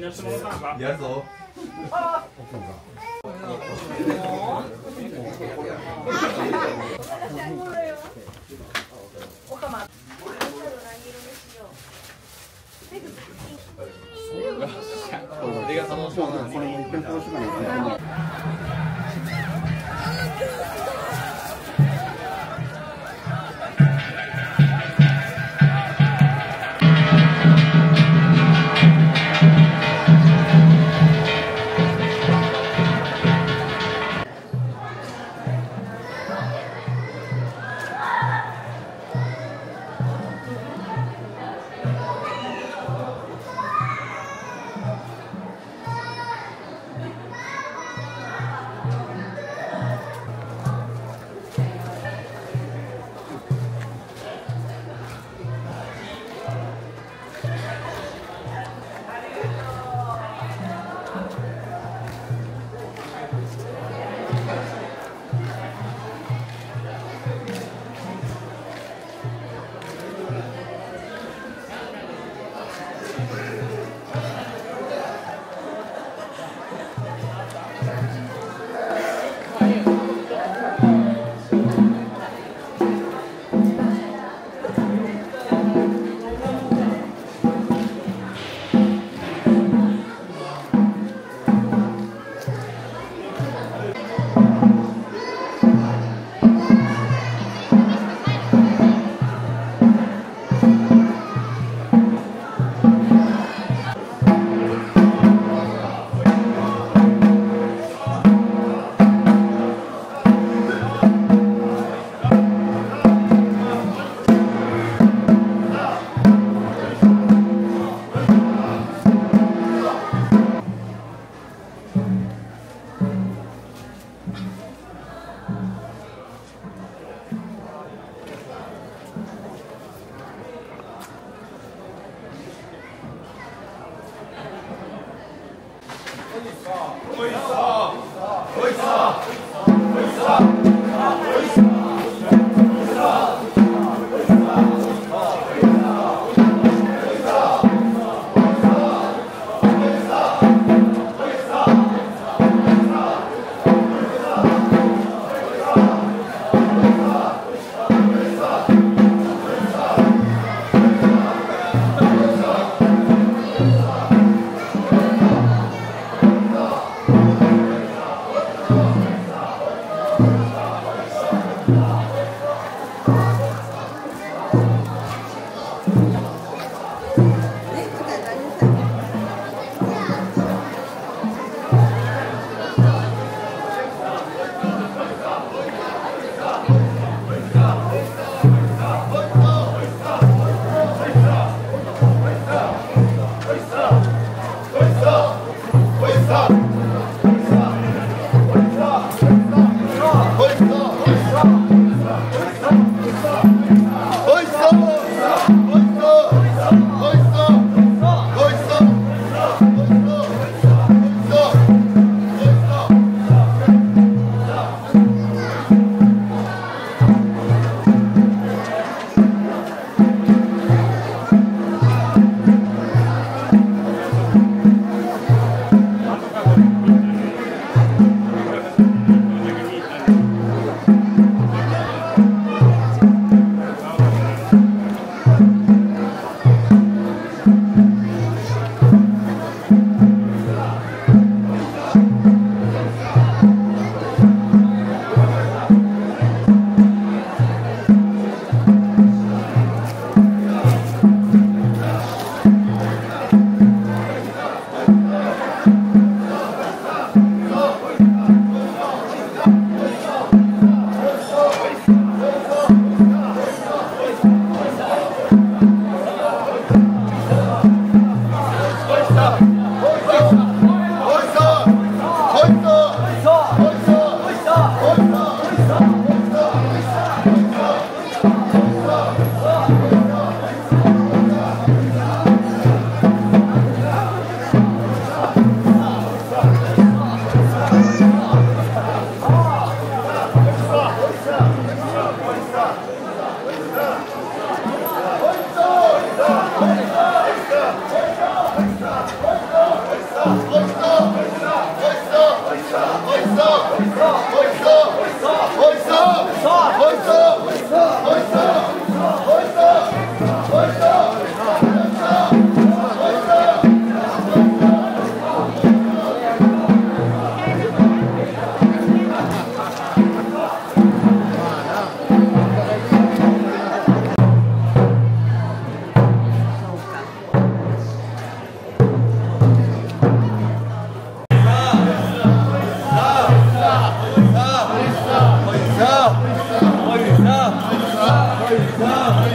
やるぞ。俺がまないは Então,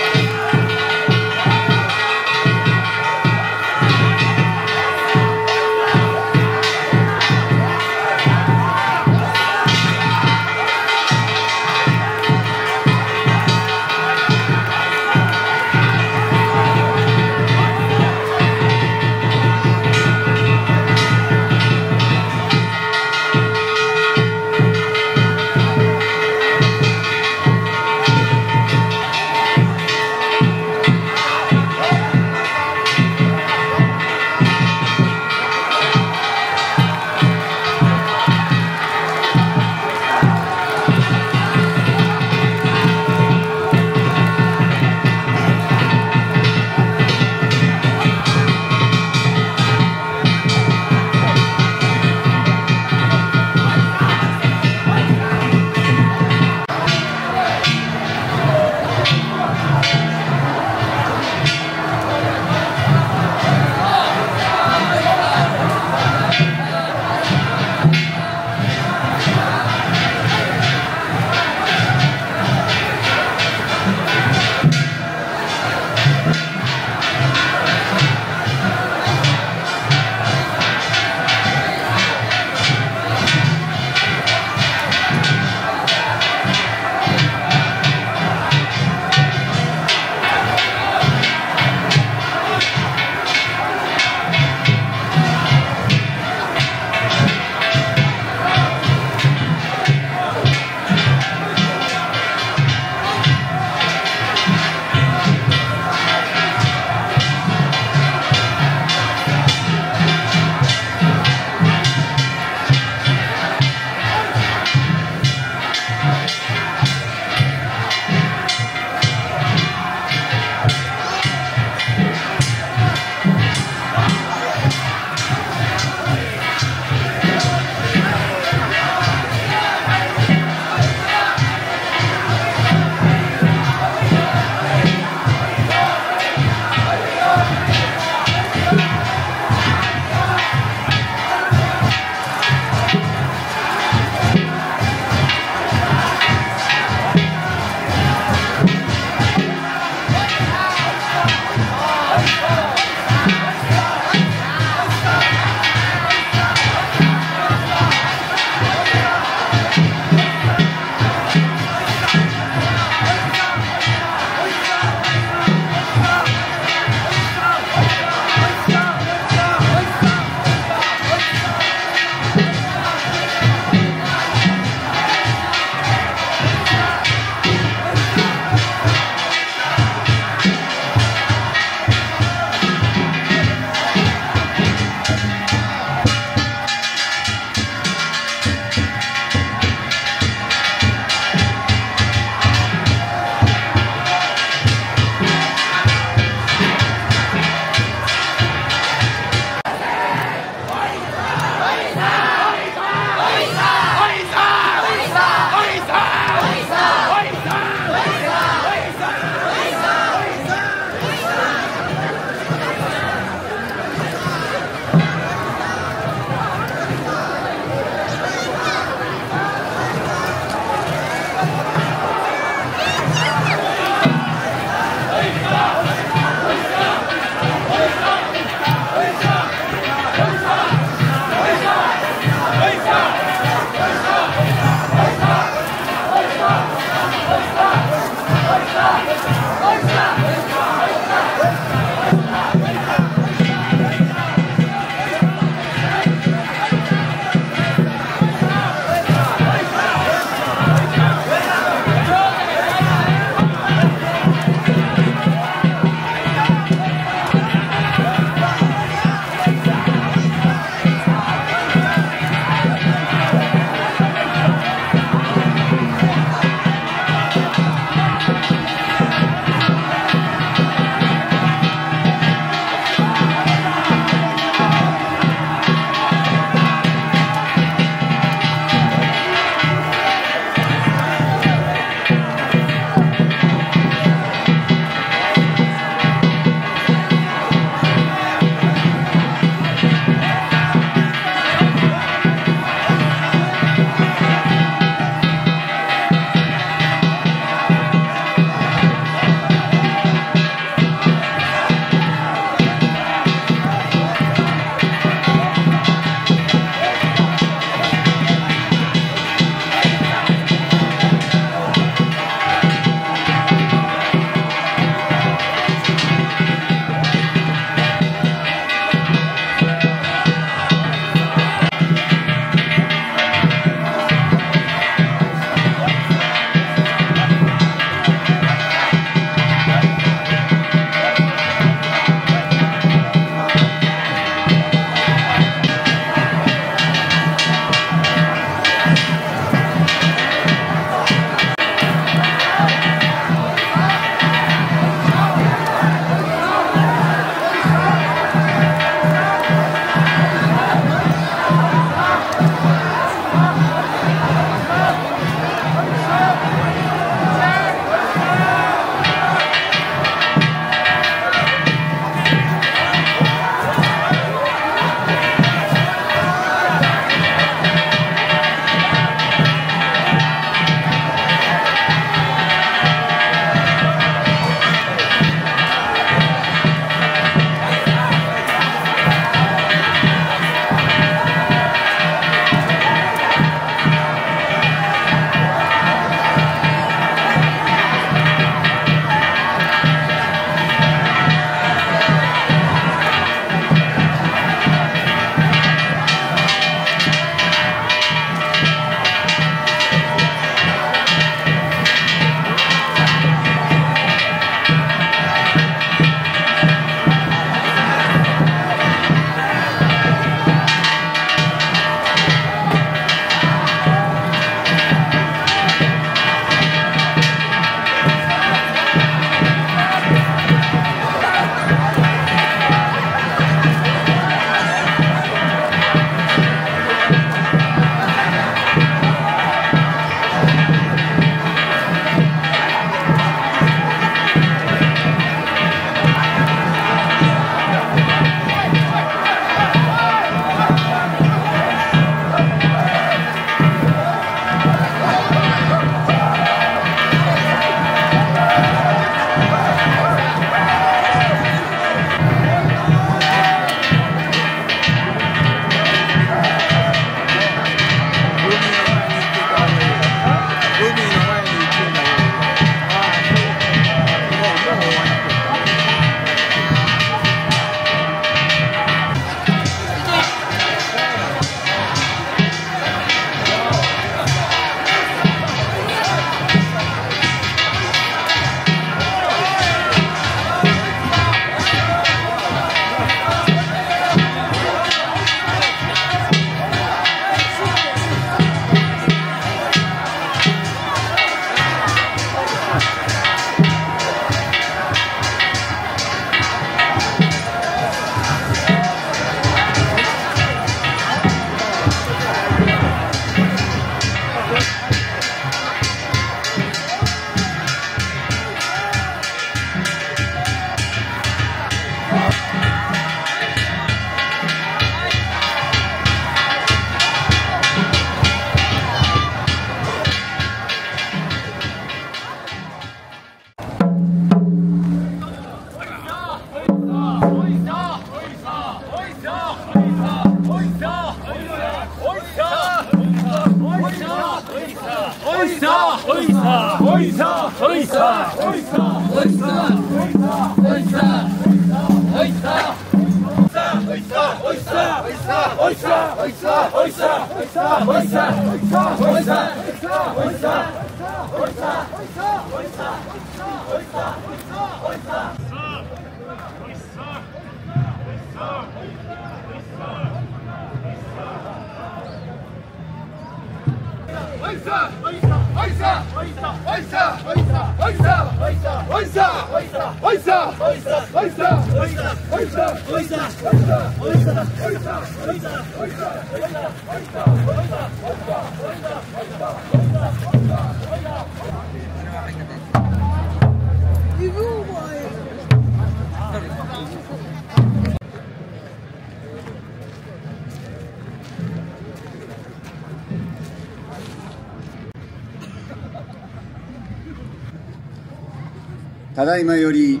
ただいまより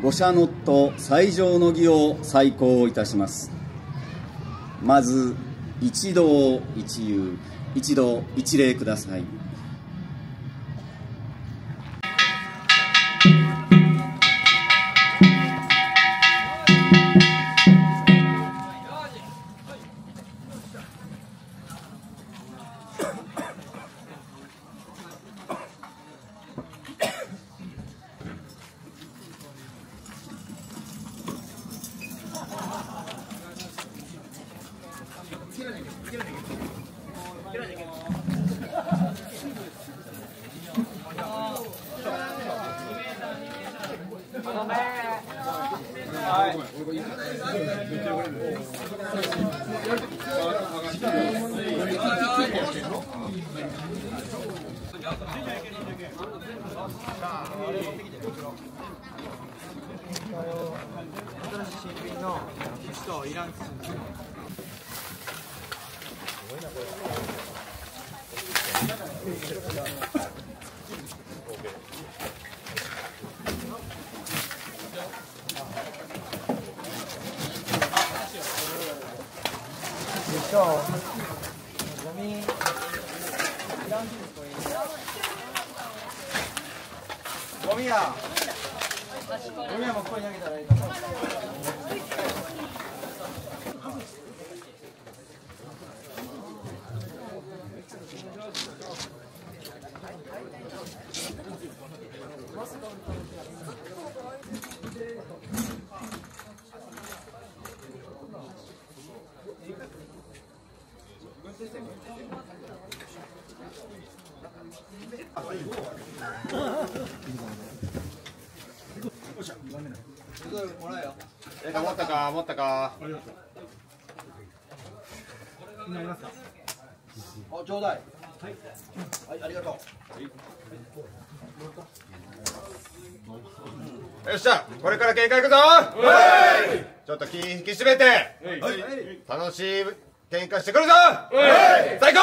五社のと最上の儀を再行いたします。まず一同一遊一同一礼ください。っしゃこれから警戒いくぞ！ちょっと気引き締めて楽しい喧嘩してくるぞ！最高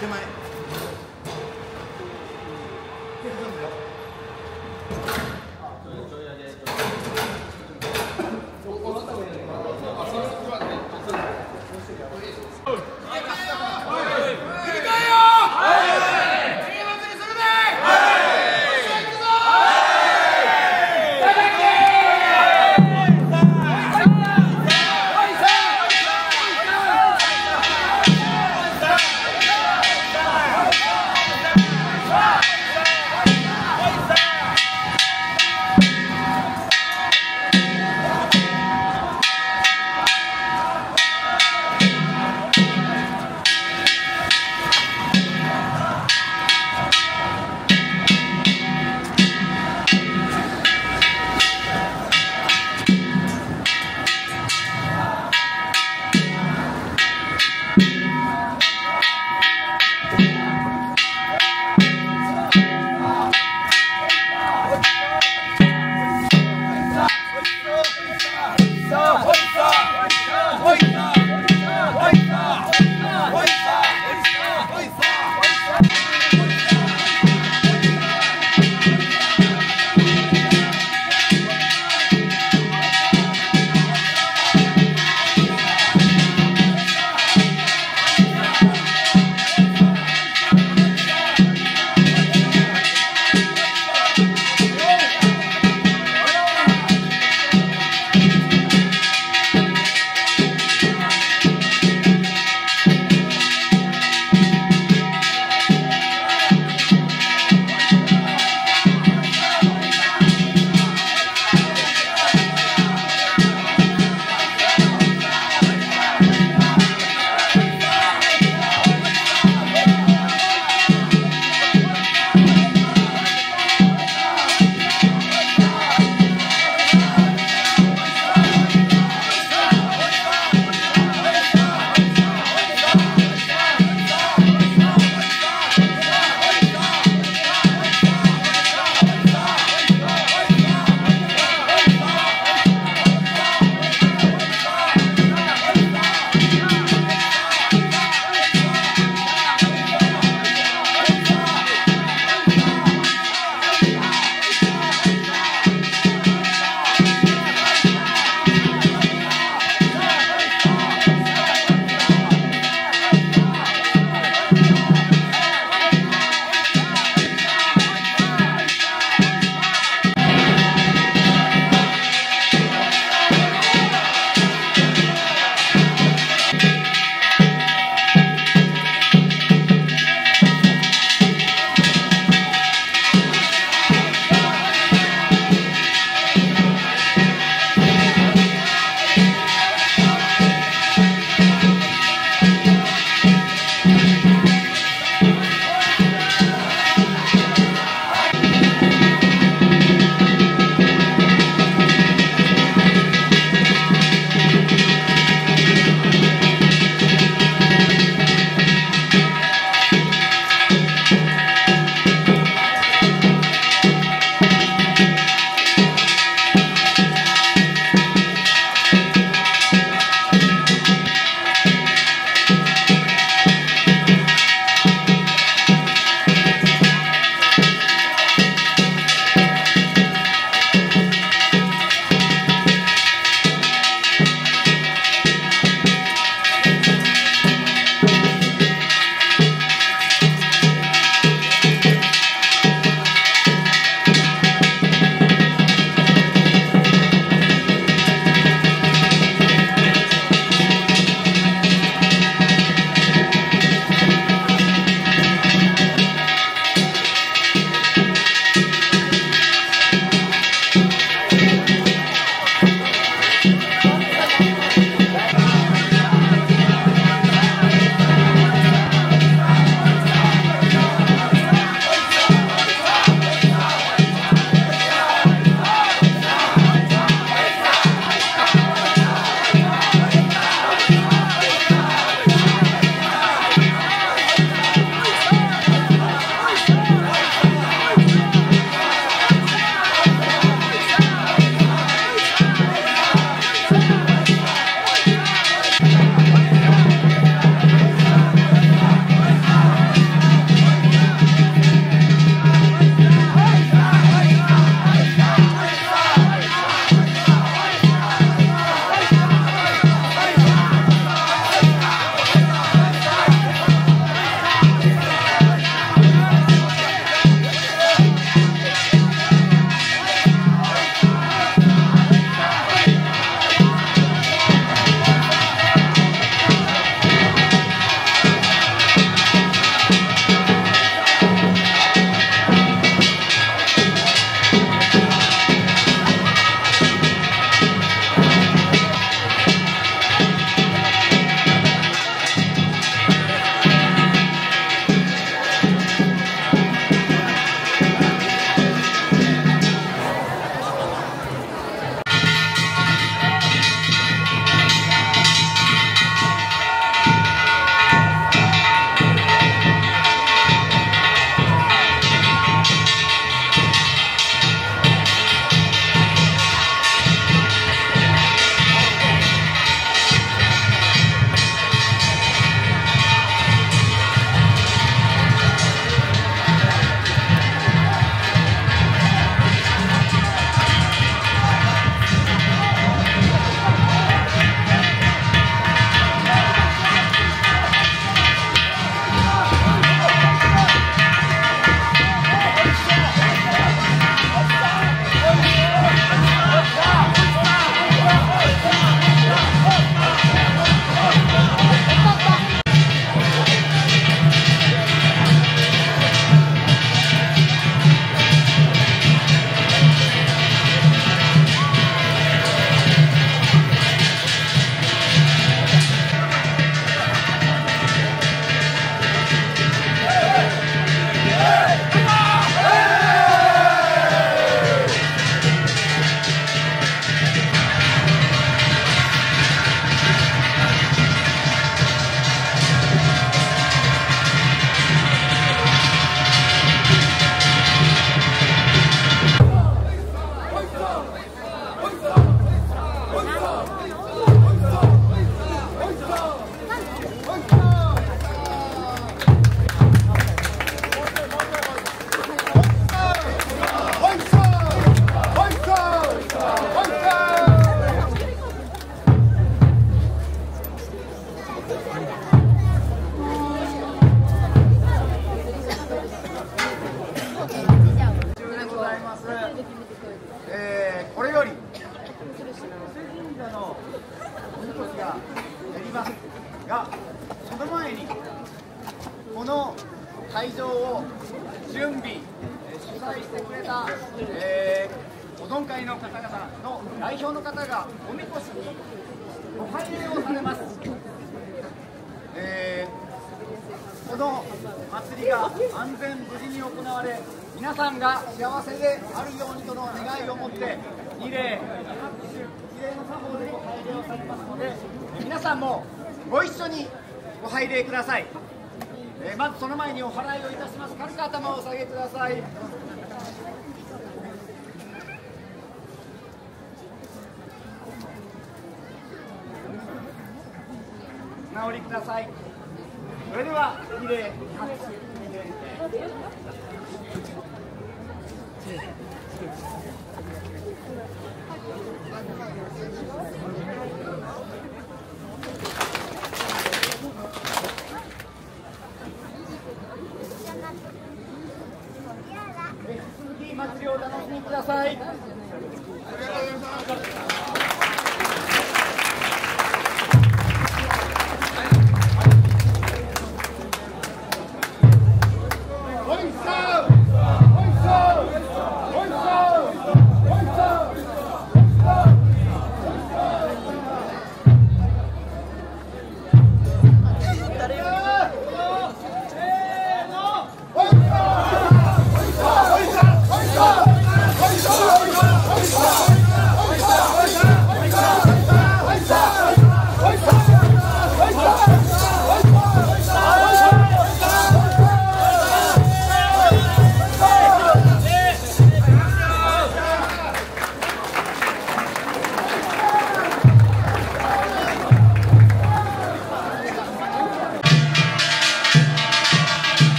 Come on.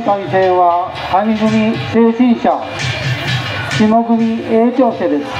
の対戦は萩組精神者下組永長生です。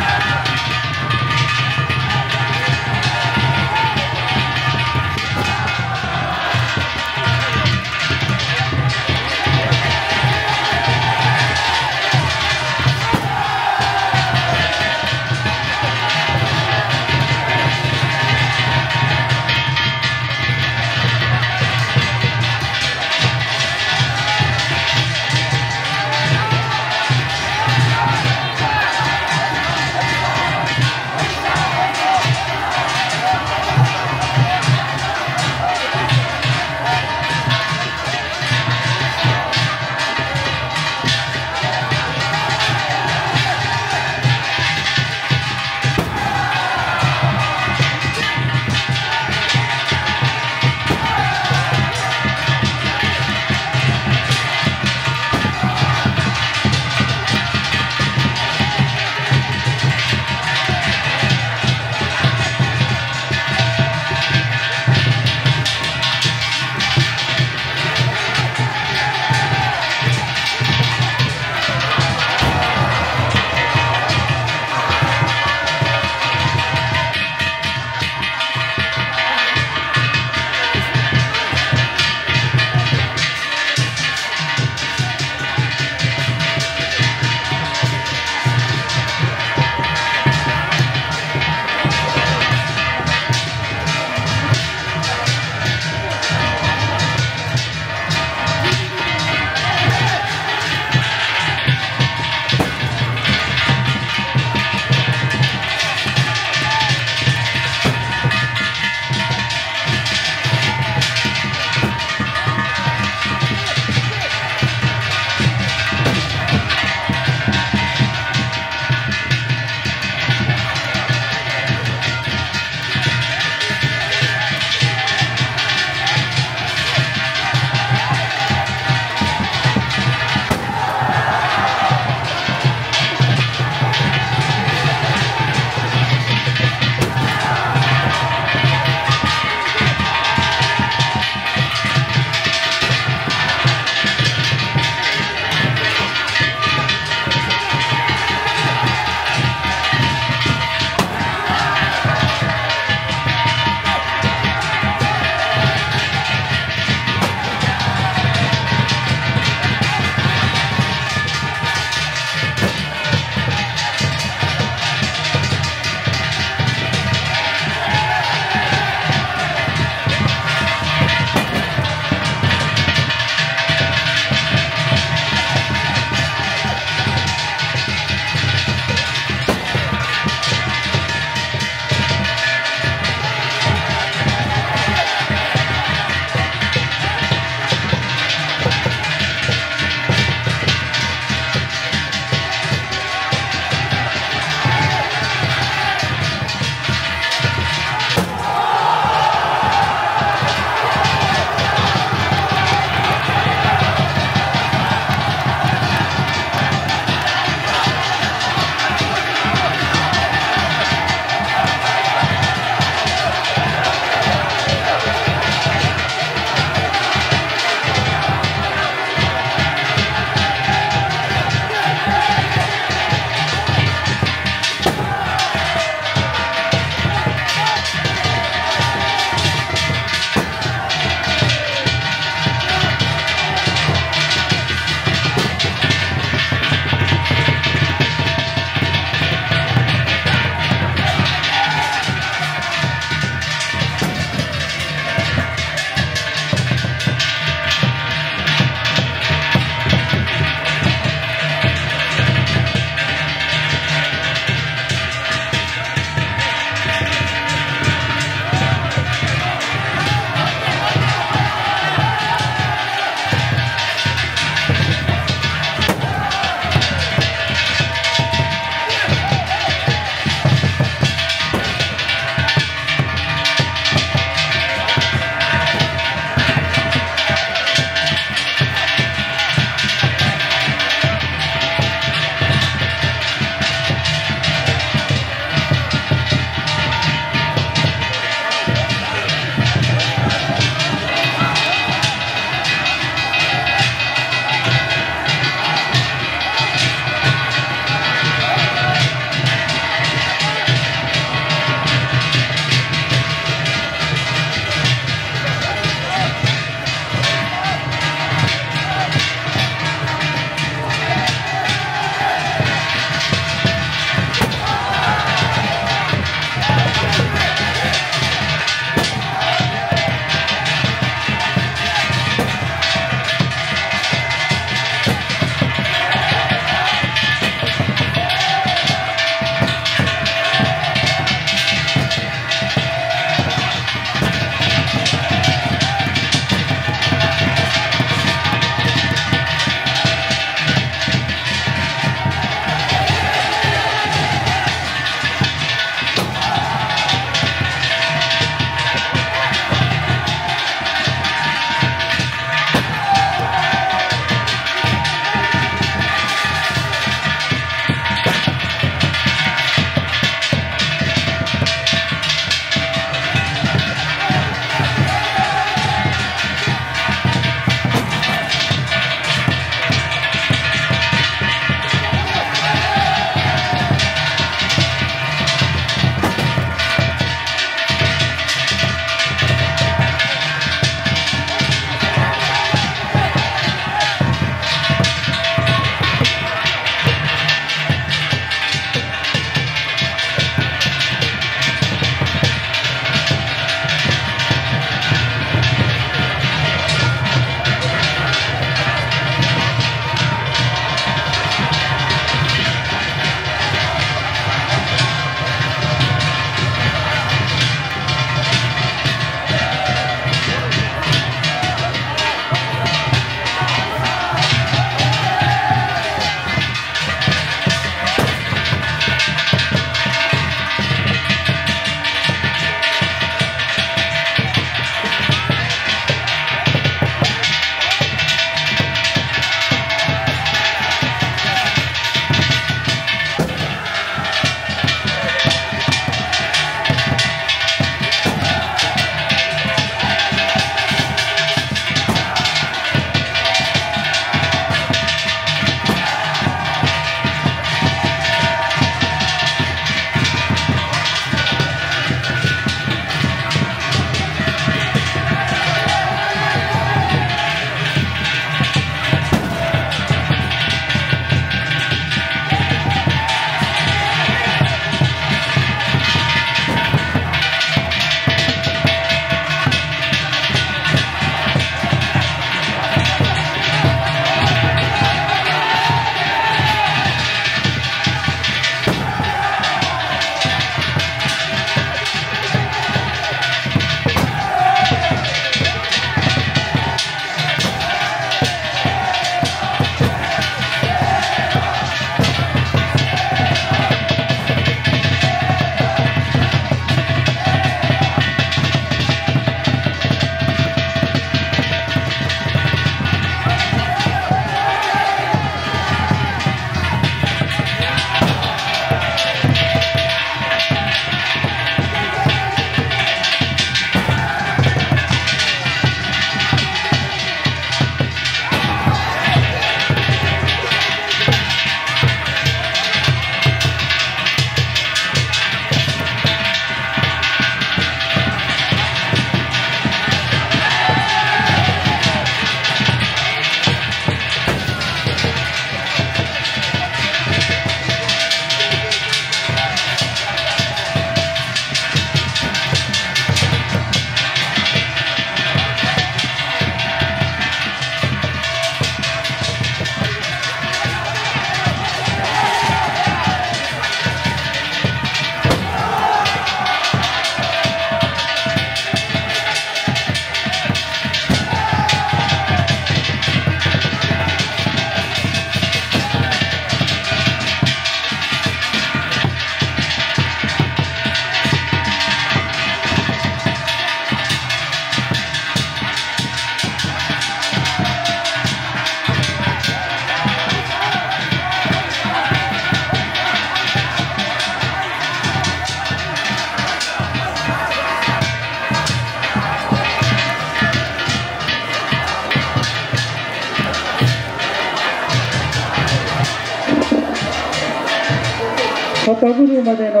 車での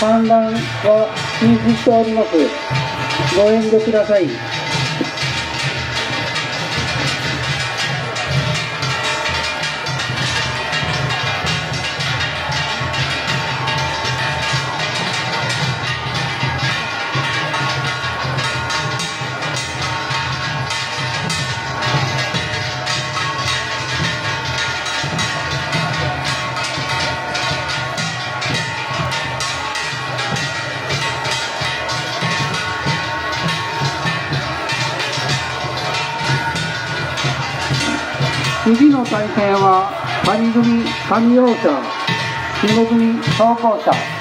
観覧は禁止しております。ご遠慮ください。次の対戦は谷組上陽者下組総合者。